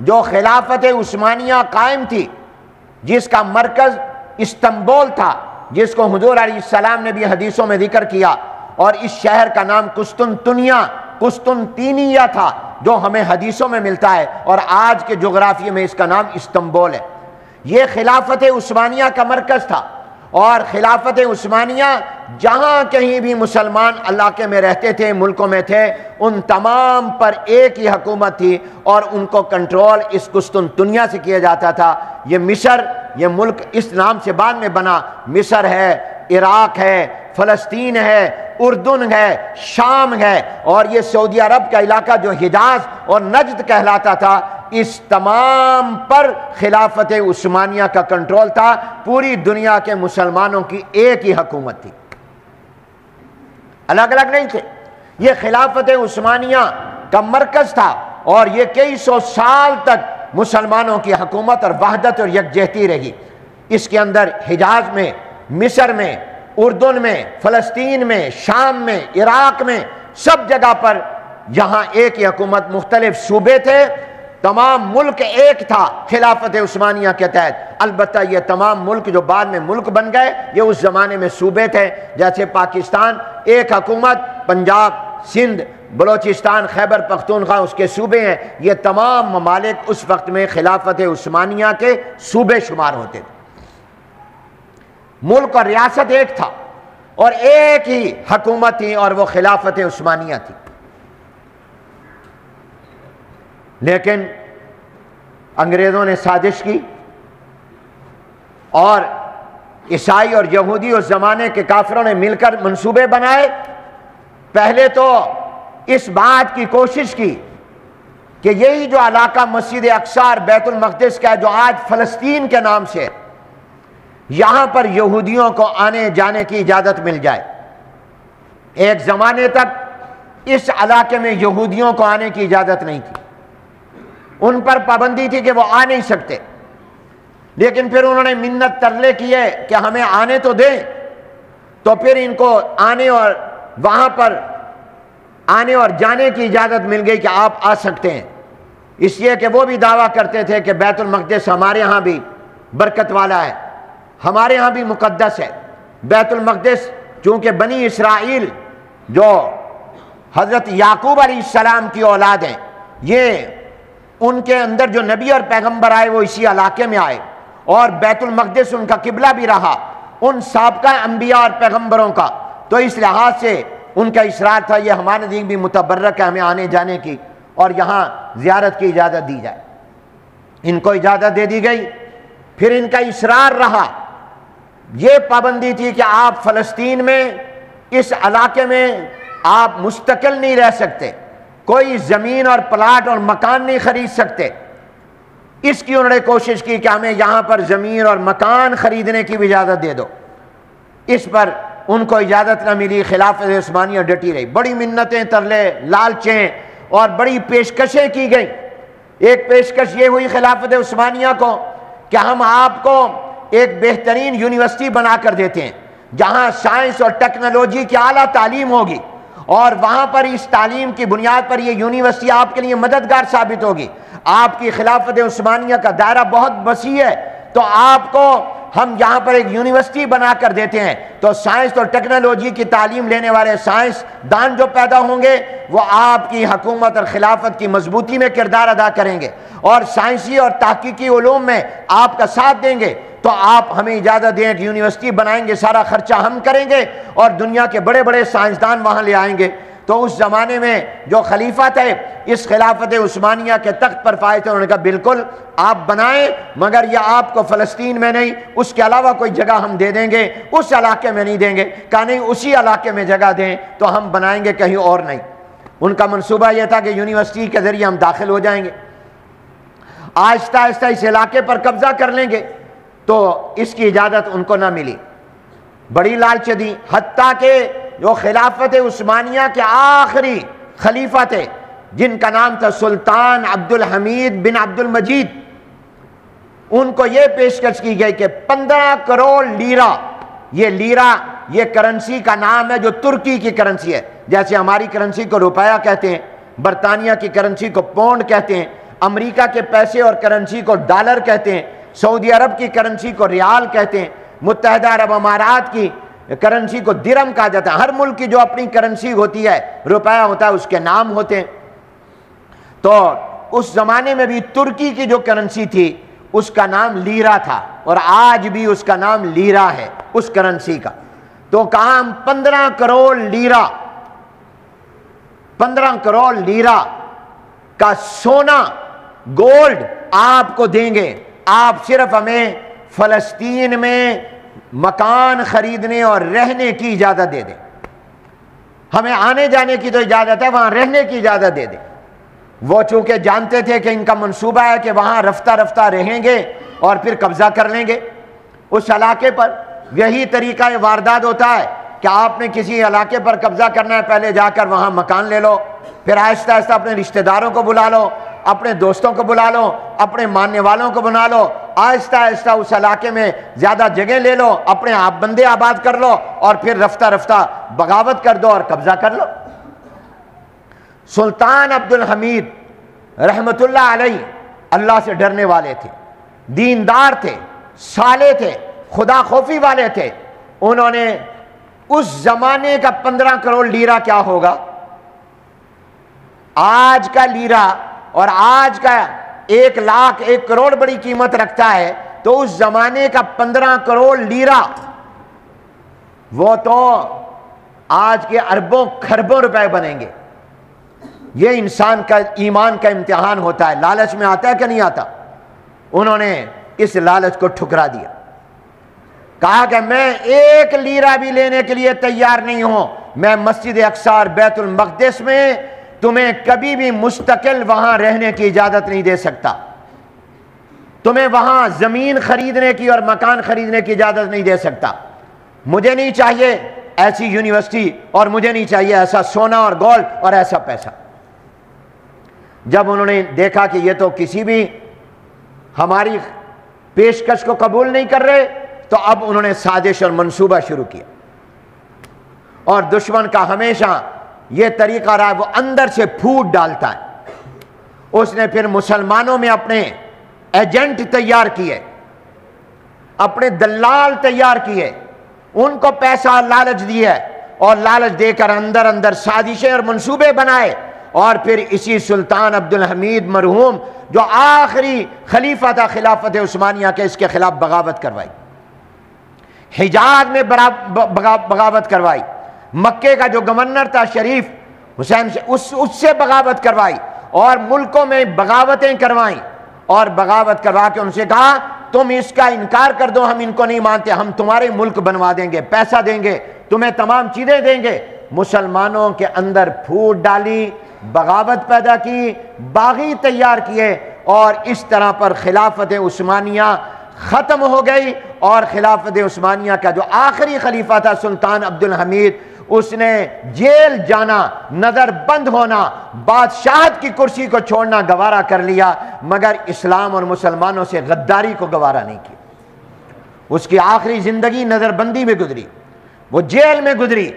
جو خلافت عثمانیہ قائم تھی، جس کا مرکز استنبول تھا، جس کو حضور علیہ السلام نے بھی حدیثوں میں ذکر کیا، اور اس شہر کا نام قسطنطنیہ، قسطنطینیہ تھا، جو ہمیں حدیثوں میں ملتا ہے، اور آج کے جغرافیے میں اس کا نام استنبول ہے۔ یہ خلافت عثمانیہ کا مرکز تھا۔ اور خلافت عثمانیہ جہاں کہیں بھی مسلمان علاقے میں رہتے تھے، ملکوں میں تھے، ان تمام پر ایک ہی حکومت تھی اور ان کو کنٹرول اس قسطنطنیہ سے کیا جاتا تھا۔ یہ مصر، یہ ملک اس نام سے بعد میں بنا۔ مصر ہے، عراق ہے، فلسطین ہے، اردن ہے، شام ہے۔ اور یہ سعودی عرب کا علاقہ جو حجاز اور نجد کہلاتا تھا اس تمام پر خلافت عثمانیہ کا کنٹرول تھا۔ پوری دنیا کے مسلمانوں کی ایک ہی حکومت تھی۔ الگ الگ نہیں تھے۔ یہ خلافت عثمانیہ کا مرکز تھا اور یہ کئی سو سال تک مسلمانوں کی حکومت اور وحدت اور یکجہتی رہی۔ اس کے اندر حجاز میں، مصر میں، اردن میں، فلسطین میں، شام میں، عراق میں، سب جگہ پر یہاں ایک ہی حکومت، مختلف صوبے تھے۔ تمام ملک ایک تھا، خلافت عثمانیہ کے تحت۔ البتہ یہ تمام ملک جو بعد میں ملک بن گئے، یہ اس زمانے میں صوبے تھے۔ جیسے پاکستان ایک حکومت، پنجاب، سندھ، بلوچستان، خیبر، پختونخوا، اس کے صوبے ہیں۔ یہ تمام ممالک اس وقت میں خلافت عثمانیہ کے صوبے شمار ہوتے تھے۔ ملک اور ریاست ایک تھا اور ایک ہی حکومت تھی اور وہ خلافت عثمانیہ تھی۔ لیکن انگریزوں نے سازش کی اور عیسائی اور یہودی اس زمانے کے کافروں نے مل کر منصوبے بنائے۔ پہلے تو اس بات کی کوشش کی کہ یہی جو علاقہ مسجد اکثار بیت المقدس کا ہے، جو آج فلسطین کے نام سے یہاں پر یہودیوں کو آنے جانے کی اجازت مل جائے۔ ایک زمانے تک اس علاقے میں یہودیوں کو آنے کی اجازت نہیں تھی۔ ان پر پابندی تھی کہ وہ آ نہیں سکتے۔ لیکن پھر انہوں نے منت ترلے کیے کہ ہمیں آنے تو دیں۔ تو پھر ان کو آنے اور وہاں پر آنے اور جانے کی اجازت مل گئی کہ آپ آ سکتے ہیں۔ اس لیے کہ وہ بھی دعویٰ کرتے تھے کہ بیت المقدس ہمارے ہاں بھی برکت والا ہے۔ ہمارے ہاں بھی مقدس ہے۔ بیت المقدس، چونکہ بنی اسرائیل جو حضرت یعقوب علیہ السلام کی اولاد ہیں، یہ ان کے اندر جو نبی اور پیغمبر آئے وہ اسی علاقے میں آئے اور بیت المقدس ان کا قبلہ بھی رہا، ان سابقہ انبیاء اور پیغمبروں کا۔ تو اس لحاظ سے ان کا اصرار تھا، یہ ہمارے دین بھی متبرک ہے، ہمیں آنے جانے کی اور یہاں زیارت کی اجازت دی جائے۔ ان کو اجازت دے دی گئی۔ پھر ان کا اصرار رہا۔ یہ پابندی تھی کہ آپ فلسطین میں، اس علاقے میں آپ مستقل نہیں رہ سکتے۔ کوئی زمین اور پلاٹ اور مکان نہیں خرید سکتے۔ اس کی انہوں نے کوشش کی کہ ہمیں یہاں پر زمین اور مکان خریدنے کی بھی اجازت دے دو۔ اس پر ان کو اجازت نہ ملی خلافت عثمانیہ ڈٹی رہی۔ بڑی منتیں ترلے، لالچیں اور بڑی پیشکشیں کی گئیں۔ ایک پیشکش یہ ہوئی خلافت عثمانیہ کو کہ ہم آپ کو ایک بہترین یونیورسٹی بنا کر دیتے ہیں، جہاں سائنس اور ٹیکنالوجی کی اعلیٰ تعلیم ہوگی۔ اور وہاں پر اس تعلیم کی بنیاد پر یہ یونیورسٹی آپ کے لیے مددگار ثابت ہوگی۔ آپ کی خلافت عثمانیہ کا دائرہ بہت وسیع ہے، تو آپ کو ہم یہاں پر ایک یونیورسٹی بنا کر دیتے ہیں۔ تو سائنس اور ٹیکنالوجی کی تعلیم لینے والے سائنس دان جو پیدا ہوں گے، وہ آپ کی حکومت اور خلافت کی مضبوطی میں کردار ادا کریں گے۔ اور سائنسی اور تحقیقی علوم میں آپ کا ساتھ دیں گے۔ تو آپ ہمیں اجازت دیں کہ یونیورسٹی بنائیں گے، سارا خرچہ ہم کریں گے اور دنیا کے بڑے بڑے سائنسدان وہاں لے آئیں گے۔ تو اس زمانے میں جو خلیفہ تھے، اس خلافت عثمانیہ کے تخت پر فائد تھے، انہوں نے کہا، بالکل آپ بنائیں، مگر یہ آپ کو فلسطین میں نہیں، اس کے علاوہ کوئی جگہ ہم دے دیں گے، اس علاقے میں نہیں دیں گے۔ کہا، نہیں، اسی علاقے میں جگہ دیں تو ہم بنائیں گے کہیں اور نہیں۔ ان کا منصوبہ یہ تھا کہ یونیورسٹی کے ذریعے ہم داخل ہو جائیں گے۔ آہستہ آہستہ اس علاقے پر قبضہ کر لیں گے۔ تو اس کی اجازت ان کو نہ ملی۔ بڑی لالچ دی، حتیٰ کہ جو خلافت عثمانیہ کے آخری خلیفہ تھے، جن کا نام تھا سلطان عبد الحمید بن عبد المجید ان کو یہ پیشکش کی گئی کہ پندرہ کروڑ لیرا یہ لیرا یہ کرنسی کا نام ہے جو ترکی کی کرنسی ہے۔ جیسے ہماری کرنسی کو روپیہ کہتے ہیں، برطانیہ کی کرنسی کو پونڈ کہتے ہیں، امریکہ کے پیسے اور کرنسی کو ڈالر کہتے ہیں سعودی عرب کی کرنسی کو ریال کہتے ہیں، متحدہ عرب امارات کی کرنسی کو درم کہا جاتا ہے۔ ہر ملک کی جو اپنی کرنسی ہوتی ہے، روپیہ ہوتا ہے، اس کے نام ہوتے ہیں۔ تو اس زمانے میں بھی ترکی کی جو کرنسی تھی، اس کا نام لیرا تھا اور آج بھی اس کا نام لیرا ہے، اس کرنسی کا۔ تو کہا ہم پندرہ کروڑ لیرا، پندرہ کروڑ لیرا کا سونا، گولڈ آپ کو دیں گے۔ آپ صرف ہمیں فلسطین میں مکان خریدنے اور رہنے کی اجازت دے دیں۔ ہمیں آنے جانے کی تو اجازت ہے، وہاں رہنے کی اجازت دے دیں۔ وہ چونکہ جانتے تھے کہ ان کا منصوبہ ہے کہ وہاں رفتہ رفتہ رہیں گے اور پھر قبضہ کر لیں گے۔ اس علاقے پر یہی طریقہ واردات ہوتا ہے کہ آپ نے کسی علاقے پر قبضہ کرنا ہے، پہلے جا کر وہاں مکان لے لو، پھر آہستہ آہستہ اپنے رشتہ داروں کو بلا لو۔ اپنے دوستوں کو بلا لو، اپنے ماننے والوں کو بنا لو، آہستہ آہستہ اس علاقے میں زیادہ جگہ لے لو، اپنے آپ بندے آباد کر لو اور پھر رفتہ رفتہ بغاوت کر دو اور قبضہ کر لو۔ سلطان عبد الحمید رحمت اللہ علیہ اللہ سے ڈرنے والے تھے، دیندار تھے، سالے تھے، خدا خوفی والے تھے۔ انہوں نے اس زمانے کا پندرہ کروڑ لیرا کیا ہوگا؟ آج کا لیرا اور آج کا ایک لاکھ ایک کروڑ بڑی قیمت رکھتا ہے، تو اس زمانے کا پندرہ کروڑ لیرا وہ تو آج کے اربوں خربوں روپے بنیں گے۔ یہ انسان کا، ایمان کا امتحان ہوتا ہے۔ لالچ میں آتا ہے کہ نہیں آتا؟ انہوں نے اس لالچ کو ٹھکرا دیا۔ کہا کہ میں ایک لیرا بھی لینے کے لیے تیار نہیں ہوں۔ میں مسجد اکثار بیت المقدس میں تمہیں کبھی بھی مستقل وہاں رہنے کی اجازت نہیں دے سکتا۔ تمہیں وہاں زمین خریدنے کی اور مکان خریدنے کی اجازت نہیں دے سکتا۔ مجھے نہیں چاہیے ایسی یونیورسٹی اور مجھے نہیں چاہیے ایسا سونا اور گولڈ اور ایسا پیسہ۔ جب انہوں نے دیکھا کہ یہ تو کسی بھی ہماری پیشکش کو قبول نہیں کر رہے، تو اب انہوں نے سازش اور منصوبہ شروع کیا۔ اور دشمن کا ہمیشہ یہ طریقہ رہا ہے، وہ اندر سے پھوٹ ڈالتا ہے۔ اس نے پھر مسلمانوں میں اپنے ایجنٹ تیار کیے، اپنے دلال تیار کیے۔ ان کو پیسہ لالچ دیے اور لالچ دے کر اندر اندر سازشیں اور منصوبے بنائے۔ اور پھر اسی سلطان عبد الحمید مرحوم، جو آخری خلیفہ تھا، خلافت عثمانیہ کے، اس کے خلاف بغاوت کروائی۔ حجاز میں بغاوت کروائی۔ مکے کا جو گورنر تھا شریف، حسین سے اس اس سے بغاوت کروائی اور ملکوں میں بغاوتیں کروائیں۔ اور بغاوت کروا کے ان سے کہا، تم اس کا انکار کر دو، ہم ان کو نہیں مانتے، ہم تمہارے ملک بنوا دیں گے، پیسہ دیں گے، تمہیں تمام چیزیں دیں گے۔ مسلمانوں کے اندر پھوٹ ڈالی، بغاوت پیدا کی، باغی تیار کیے اور اس طرح پر خلافت عثمانیہ ختم ہو گئی۔ اور خلافت عثمانیہ کا جو آخری خلیفہ تھا، سلطان عبد الحمید اس نے جیل جانا، نظر بند ہونا، بادشاہت کی کرسی کو چھوڑنا گوارا کر لیا، مگر اسلام اور مسلمانوں سے غداری کو گوارا نہیں کیا۔ اس کی آخری زندگی نظر بندی میں گزری، وہ جیل میں گزری۔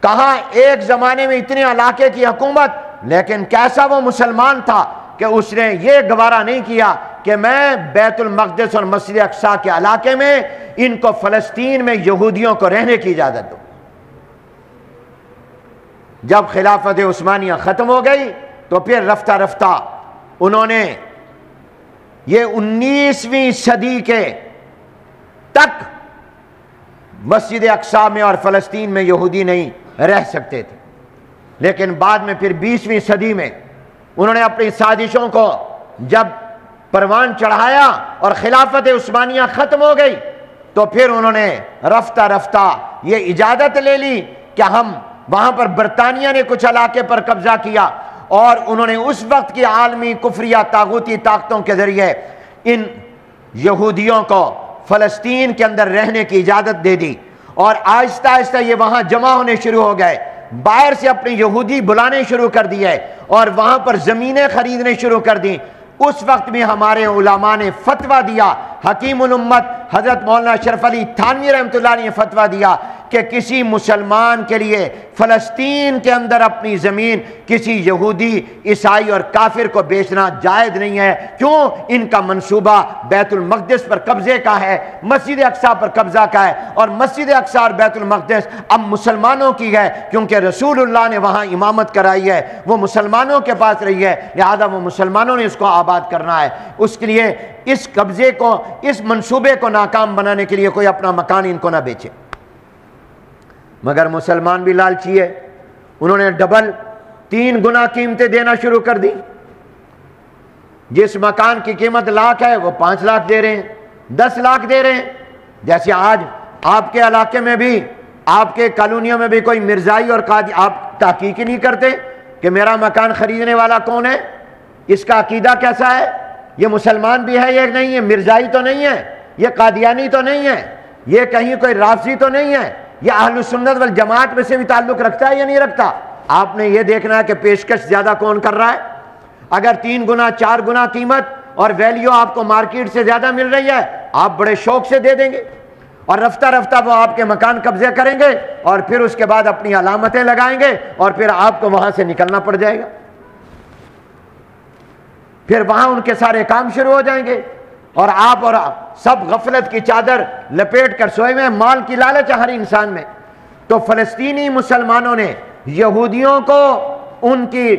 کہاں ایک زمانے میں اتنے علاقے کی حکومت، لیکن کیسا وہ مسلمان تھا کہ اس نے یہ گوارا نہیں کیا کہ میں بیت المقدس اور مسجد اقسا کے علاقے میں ان کو فلسطین میں یہودیوں کو رہنے کی اجازت دوں۔ جب خلافت عثمانیہ ختم ہو گئی تو پھر رفتہ رفتہ انہوں نے یہ انیسویں صدی کے تک مسجد اقسا میں اور فلسطین میں یہودی نہیں رہ سکتے تھے۔ لیکن بعد میں پھر بیسویں صدی میں انہوں نے اپنی سازشوں کو جب پروان چڑھایا اور خلافت عثمانیہ ختم ہو گئی تو پھر انہوں نے رفتہ رفتہ یہ اجازت لے لی کہ ہم وہاں پر برطانیہ نے کچھ علاقے پر قبضہ کیا اور انہوں نے اس وقت کی عالمی کفریہ تاغوتی طاقتوں کے ذریعے ان یہودیوں کو فلسطین کے اندر رہنے کی اجازت دے دی اور آہستہ آہستہ یہ وہاں جمع ہونے شروع ہو گئے۔ باہر سے اپنی یہودی بلانے شروع کر دیے اور وہاں پر زمینیں خریدنے شروع کر دیں۔ اس وقت میں ہمارے علماء نے فتوہ دیا، حکیم الامت حضرت مولانا شرف علی تھانوی رحمۃ اللہ نے فتوہ دیا۔ کہ کسی مسلمان کے لیے فلسطین کے اندر اپنی زمین کسی یہودی، عیسائی اور کافر کو بیچنا جائز نہیں ہے۔ کیوں؟ ان کا منصوبہ بیت المقدس پر قبضے کا ہے، مسجد اقسا پر قبضہ کا ہے۔ اور مسجد اقسا اور بیت المقدس اب مسلمانوں کی ہے، کیونکہ رسول اللہ نے وہاں امامت کرائی ہے۔ وہ مسلمانوں کے پاس رہی ہے، لہذا وہ مسلمانوں نے اس کو آباد کرنا ہے۔ اس کے لیے اس قبضے کو، اس منصوبے کو ناکام بنانے کے لیے کوئی اپنا مکان ان کو نہ بیچے۔ مگر مسلمان بھی لالچی ہے انہوں نے ڈبل تین گنا قیمتیں دینا شروع کر دی جس مکان کی قیمت لاکھ ہے، وہ پانچ لاکھ دے رہے ہیں، دس لاکھ دے رہے ہیں۔ جیسے آج آپ کے علاقے میں بھی، آپ کے کالونیوں میں بھی کوئی مرزائی اور آپ تحقیق نہیں کرتے کہ میرا مکان خریدنے والا کون ہے۔ اس کا عقیدہ کیسا ہے؟ یہ مسلمان بھی ہے یہ نہیں ہے؟ مرزائی تو نہیں ہے، یہ قادیانی تو نہیں ہے، یہ کہیں کوئی رافضی تو نہیں ہے۔ یہ اہل سنت والجماعت میں سے بھی تعلق رکھتا ہے یا نہیں رکھتا؟ آپ نے یہ دیکھنا ہے کہ پیشکش زیادہ کون کر رہا ہے؟ اگر تین گنا، چار گنا قیمت اور ویلیو آپ کو مارکیٹ سے زیادہ مل رہی ہے، آپ بڑے شوق سے دے دیں گے۔ اور رفتہ رفتہ وہ آپ کے مکان قبضے کریں گے اور پھر اس کے بعد اپنی علامتیں لگائیں گے اور پھر آپ کو وہاں سے نکلنا پڑ جائے گا۔ پھر وہاں ان کے سارے کام شروع ہو جائیں گے۔ اور آپ اور سب غفلت کی چادر لپیٹ کر سوئے میں مال کی لالچ ہر انسان میں۔ تو فلسطینی مسلمانوں نے یہودیوں کو ان کی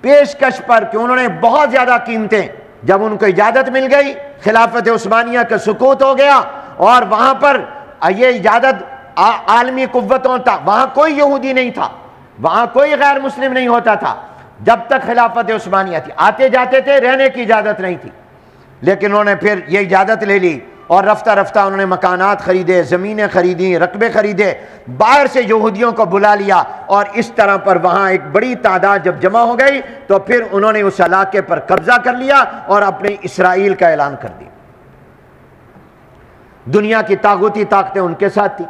پیشکش پر کہ انہوں نے بہت زیادہ قیمتیں، جب ان کو اجازت مل گئی، خلافت عثمانیہ کا سکوت ہو گیا اور وہاں پر یہ اجازت عالمی قوتوں تھا وہاں کوئی یہودی نہیں تھا، وہاں کوئی غیر مسلم نہیں ہوتا تھا۔ جب تک خلافت عثمانیہ تھی، آتے جاتے تھے، رہنے کی اجازت نہیں تھی۔ لیکن انہوں نے پھر یہ اجازت لے لی اور رفتہ رفتہ انہوں نے مکانات خریدے، زمینیں خریدی رقبے خریدے، باہر سے یہودیوں کو بلا لیا اور اس طرح پر وہاں ایک بڑی تعداد جب جمع ہو گئی تو پھر انہوں نے اس علاقے پر قبضہ کر لیا اور اپنے اسرائیل کا اعلان کر دیا۔ دنیا کی طاقتی طاقتیں ان کے ساتھ تھی